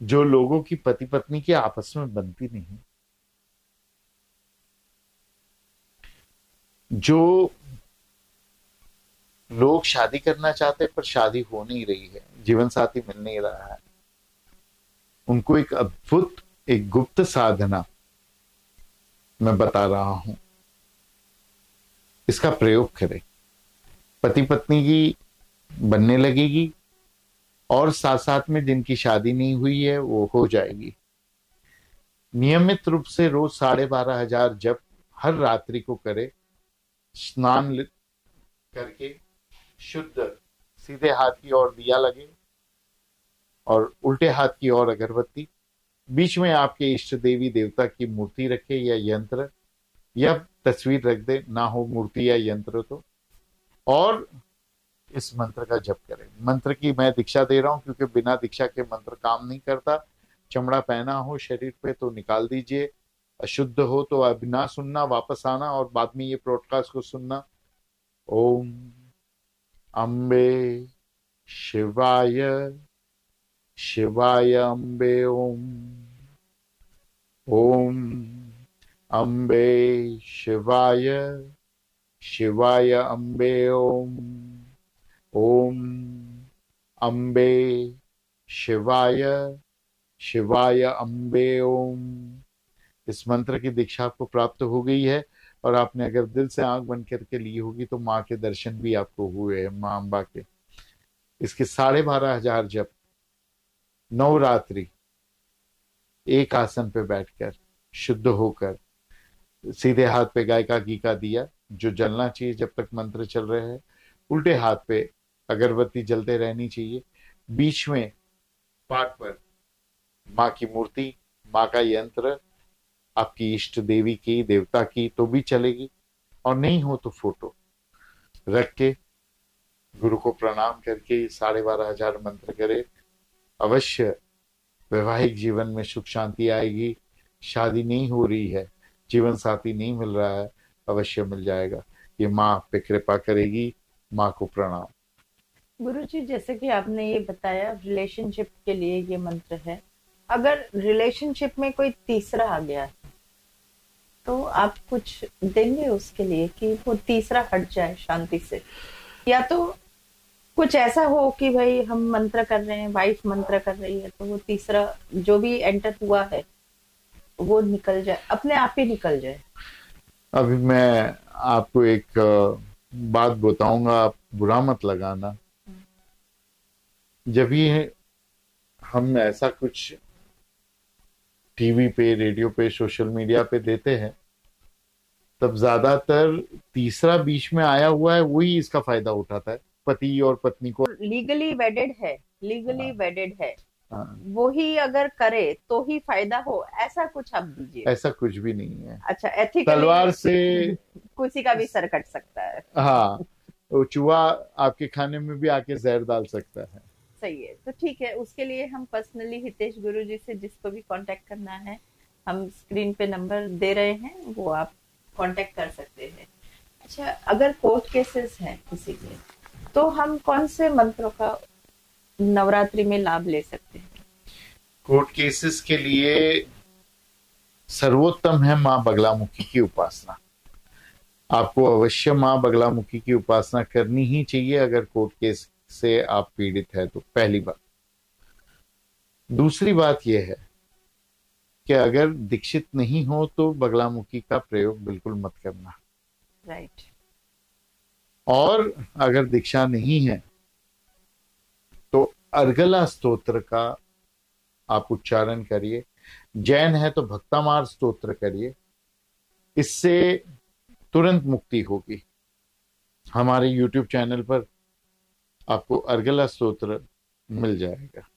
जो लोगों की पति पत्नी की आपस में बनती नहीं जो लोग शादी करना चाहते पर शादी हो नहीं रही है, जीवन साथी मिल नहीं रहा है, उनको एक अद्भुत, एक गुप्त साधना मैं बता रहा हूँ। इसका प्रयोग करें। पति पत्नी की बनने लगेगी और साथ साथ में जिनकी शादी नहीं हुई है, वो हो जाएगी। नियमित रूप से रोज साढ़े बारह हज़ार जब हर रात्रि को करे, स्नान करके शुद्ध सीधे हाथ की ओर दिया लगे और उल्टे हाथ की ओर अगरबत्ती। बीच में आपके इष्ट देवी देवता की मूर्ति रखे या यंत्र, या तस्वीर रख दे, ना हो मूर्ति या यंत्र तो। और इस मंत्र का जप करें। मंत्र की मैं दीक्षा दे रहा हूँ क्योंकि बिना दीक्षा के मंत्र काम नहीं करता। चमड़ा पहना हो, शरीर पे तो निकाल दीजिए। अशुद्ध हो तो अब ना सुनना, वापस आना और बाद में ये ब्रॉडकास्ट को सुनना। ओम अम्बे शिवाय शिवाय अम्बे ओम। ओम अम्बे शिवाय शिवाय अम्बे ओम। ओम अम्बे शिवाय शिवाय अम्बे ओम। इस मंत्र की दीक्षा आपको प्राप्त हो गई है और आपने अगर दिल से आँख बंद करके ली होगी तो माँ के दर्शन भी आपको हुए हैं, माँ अम्बा के। इसके साढ़े बारह हज़ार जब नवरात्रि एक आसन पे बैठकर, शुद्ध होकर, सीधे हाथ पे गाय का घी का दिया, जो जलना चाहिए जब तक मंत्र चल रहे हैं, उल्टे हाथ पे अगरबत्ती जलते रहनी चाहिए। बीच में पाठ पर माँ की मूर्ति, माँ का यंत्र, आपकी इष्ट देवी की, देवता की तो भी चलेगी। और नहीं हो तो फ़ोटो रख के गुरु को प्रणाम करके साढ़े बारह हज़ार मंत्र करे। अवश्य वैवाहिक जीवन में सुख शांति आएगी। शादी नहीं हो रही है, जीवन साथी नहीं मिल रहा है, अवश्य मिल जाएगा। ये माँ पे कृपा करेगी, माँ को प्रणाम। गुरु जी जैसे कि आपने ये बताया रिलेशनशिप के लिए ये मंत्र है। अगर रिलेशनशिप में कोई तीसरा आ गया तो आप कुछ देंगे उसके लिए कि वो तीसरा हट जाए शांति से? या तो कुछ ऐसा हो कि भाई हम मंत्र कर रहे हैं वाइफ मंत्र कर रही है तो वो तीसरा जो भी एंटर हुआ है, वो निकल जाए, अपने आप ही निकल जाए। अभी मैं आपको एक बात बताऊँगा, आप बुरा मत लगाना। जब ये हम ऐसा कुछ टीवी पे रेडियो पे सोशल मीडिया पे देते हैं तब ज़्यादातर तीसरा बीच में आया हुआ है वही इसका फ़ायदा उठाता है पति और पत्नी को। लीगली वेडेड है लीगली वेडेड हाँ। है। हाँ। वो ही अगर करे तो ही फ़ायदा हो ऐसा कुछ आप दीजिए। ऐसा कुछ भी नहीं है। अच्छा एथिकली तलवार से किसी का भी सर कट सकता है। हाँ चूहा आपके खाने में भी आके जहर डाल सकता है। सही है। तो ठीक है, उसके लिए हम पर्सनली हितेश गुरु जी से जिसको भी कांटेक्ट करना है, हम स्क्रीन पे नंबर दे रहे हैं, वो आप कांटेक्ट कर सकते हैं। अच्छा अगर कोर्ट केसेस हैं किसी के तो हम कौन से मंत्रों का नवरात्रि में लाभ ले सकते हैं? कोर्ट केसेस के लिए सर्वोत्तम है माँ बगलामुखी की उपासना। आपको अवश्य माँ बगलामुखी की उपासना करनी ही चाहिए अगर कोर्ट केस से आप पीड़ित है तो पहली बात। दूसरी बात यह है कि अगर दीक्षित नहीं हो तो बगलामुखी का प्रयोग बिल्कुल मत करना। Right right. और अगर दीक्षा नहीं है तो अर्गला स्तोत्र का आप उच्चारण करिए। जैन है तो भक्तामार स्तोत्र करिए। इससे तुरंत मुक्ति होगी। हमारे YouTube चैनल पर आपको अर्गला स्त्रोत्र मिल जाएगा।